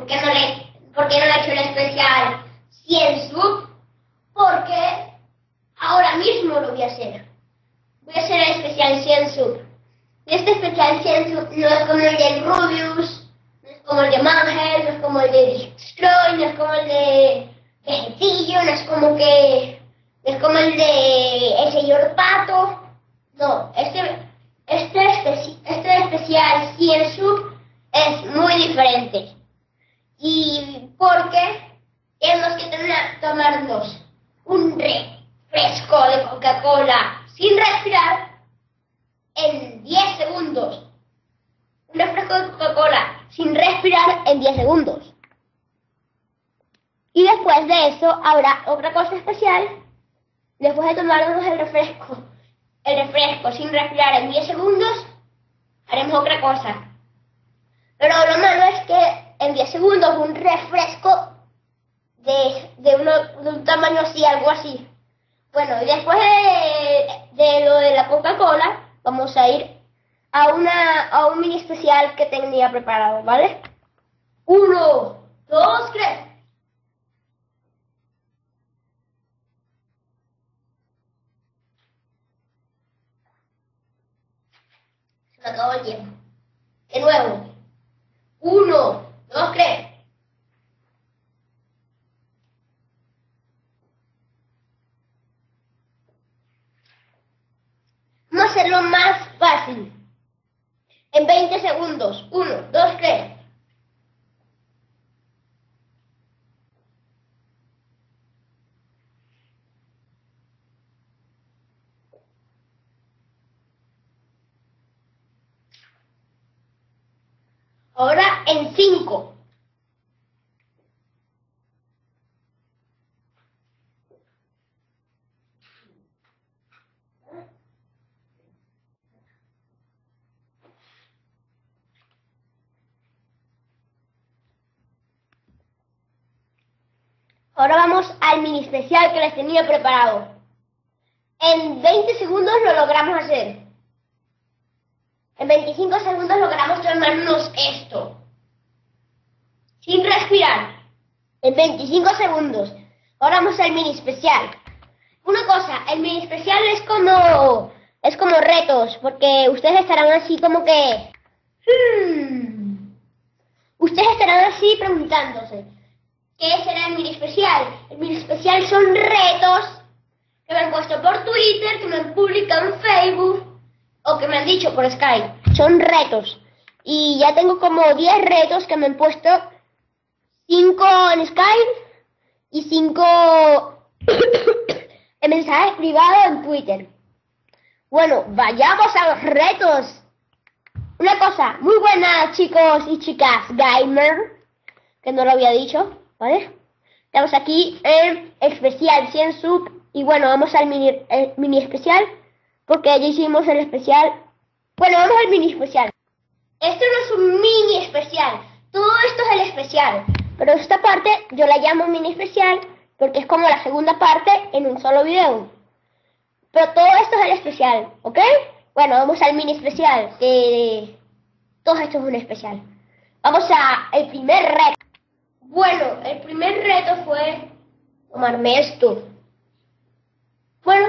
¿por qué no le, por qué no le he hecho el especial 100 sub? Porque ahora mismo lo voy a hacer. Voy a hacer el especial 100 sub. Este especial 100 sub no es como el de Rubius, no es como el de Mangel, no es como el de Destroy, no es como el de Vegetillo, no es como que no es como el de el señor Pato. No, este, este, este especial 100 sub es muy diferente. Y porque tenemos que tener- tomarnos un refresco de Coca-Cola sin respirar en 10 segundos. Un refresco de Coca-Cola sin respirar en 10 segundos. Y después de eso habrá otra cosa especial. Después de tomarnos el refresco, el refresco sin respirar en 10 segundos, haremos otra cosa. Pero lo que en 10 segundos un refresco de, de, un tamaño así, algo así. Bueno, y después de, de lo de la Coca-Cola, vamos a ir a, una, a un mini especial que tenía preparado, ¿vale? Uno, dos, tres. Se me acabó el tiempo. De nuevo. Uno, dos, tres. Vamos a hacerlo más fácil. En 20 segundos. Uno, dos, tres. Ahora en 5. Ahora vamos al mini especial que les tenía preparado. En 20 segundos lo logramos hacer. En 25 segundos logramos tomarnos esto. Sin respirar. En 25 segundos. Ahora vamos al mini especial. Una cosa, el mini especial es como es como retos, porque ustedes estarán así como que hmm, ustedes estarán así preguntándose, ¿qué será el mini especial? El mini especial son retos que me han puesto por Twitter, que me han publicado en Facebook o que me han dicho por Skype. Son retos. Y ya tengo como 10 retos que me han puesto 5 en Skype y 5 en mensajes privados en Twitter. Bueno, vayamos a los retos. Una cosa muy buena, chicos y chicas gamer, que no lo había dicho, ¿vale? Estamos aquí en especial 100 sub y bueno, vamos al mini, el mini especial porque ya hicimos el especial. Bueno, vamos al mini especial. Esto no es un mini especial, todo esto es el especial, pero esta parte yo la llamo mini especial porque es como la segunda parte en un solo video. Pero todo esto es el especial, ¿ok? Bueno, vamos al mini especial, que todo esto es un especial. Vamos a el primer reto. Bueno, el primer reto fue tomarme esto. Bueno.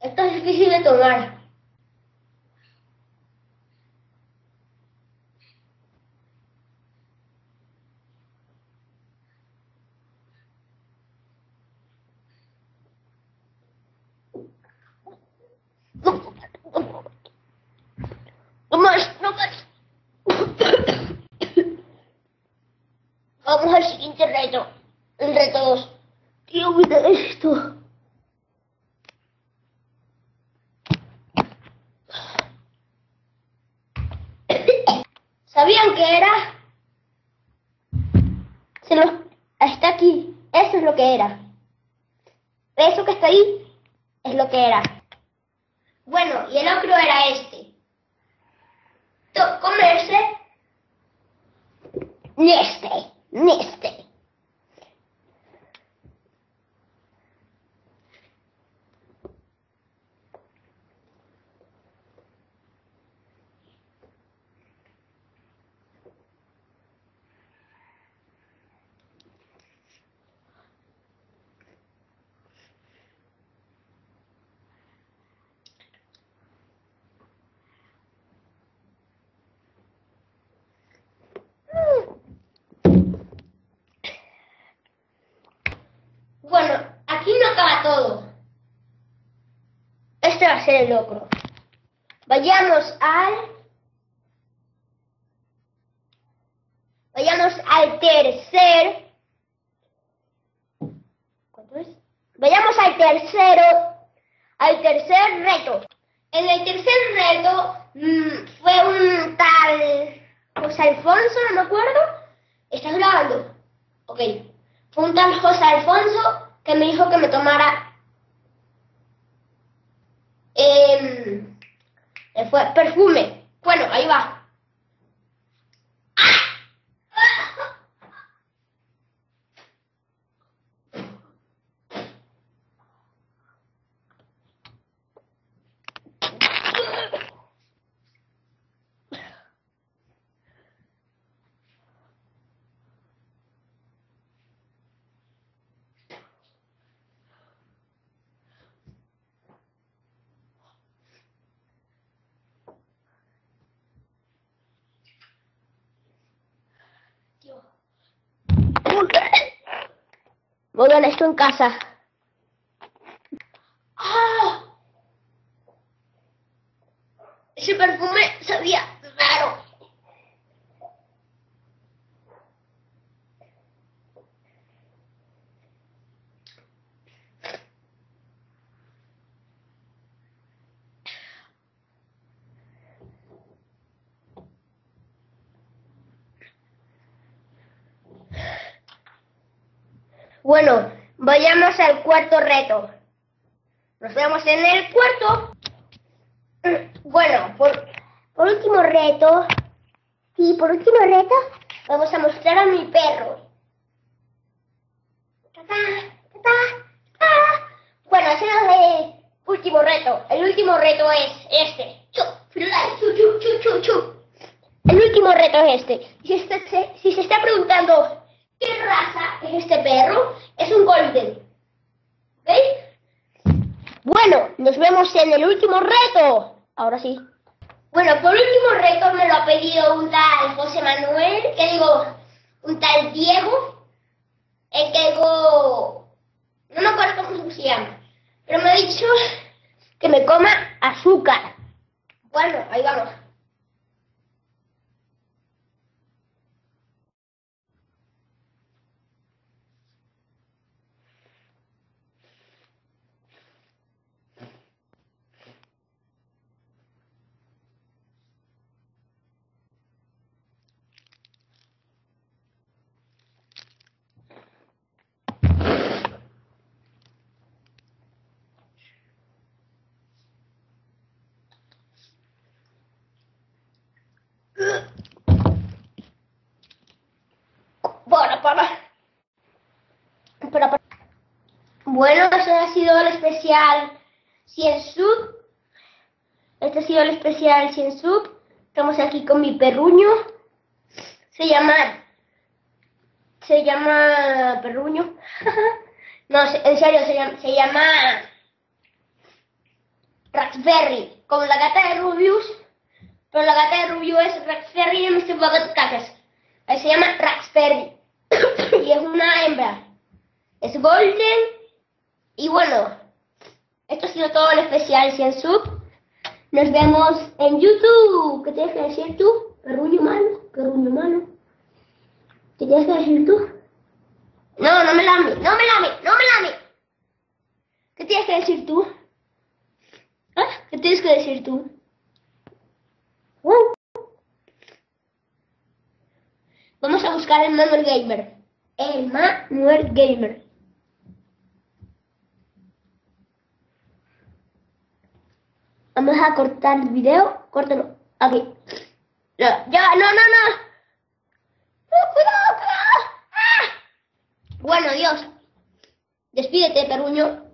Esto es difícil de tomar. No más, no más. Vamos al siguiente reto. El reto 2. Quiero olvidar esto. ¿Sabían que era? Se. Está aquí. Eso es lo que era. Eso que está ahí es lo que era. Bueno, y el otro era este. To- comerse este, este. Todo. Este va a ser el locro. Vayamos al... Vayamos al tercer... ¿Cuánto es? Vayamos al tercero... Al tercer reto. En el tercer reto mmm, fue un tal José Alfonso, no me acuerdo. ¿Estás grabando? Ok. Fue un tal José Alfonso que me dijo que me tomara eh, fue perfume. Bueno, ahí va. Voy a esto en casa. ¡Ah! Ese perfume sabía raro. Bueno, vayamos al cuarto reto. Nos vemos en el cuarto. Bueno, por, último reto, y por último reto, vamos a mostrar a mi perro. Bueno, ese es el último reto. El último reto es este. El último reto es este. Si, si se está preguntando ¿Qué raza es este perro? Es un golden. ¿Veis? Bueno, nos vemos en el último reto. Ahora sí. Bueno, por último reto me lo ha pedido un tal José Manuel, que digo, un tal Diego, el que digo, no me acuerdo cómo se llama, pero me ha dicho que me coma azúcar. Bueno, ahí vamos. Bueno, eso ha sido el especial 100 sub. Este ha sido el especial 100 sub. Estamos aquí con mi perruño. Se llama... Se llama... Perruño. no, en serio, se llama... Se llama Raxberry. Como la gata de Rubius. Pero la gata de Rubius es Raxberry y Mr. Bucket Cacas. Se llama Raxberry. y es una hembra. Es golden y bueno, esto ha sido todo el especial 100 sub. Nos vemos en YouTube. ¿Qué tienes que decir tú? Perruño humano, perruño humano. ¿Qué tienes que decir tú? No, no me lame, no me lame, no me lame. ¿Qué tienes que decir tú? ¿Ah? ¿Qué tienes que decir tú? Vamos a buscar el Manuel Gamer. El Manuel Gamer. Vamos a cortar el video. Córtalo. Aquí. Ya, ya, no, no, no. no cuidado. ¡Ah! Bueno, Dios. Despídete, Peruño.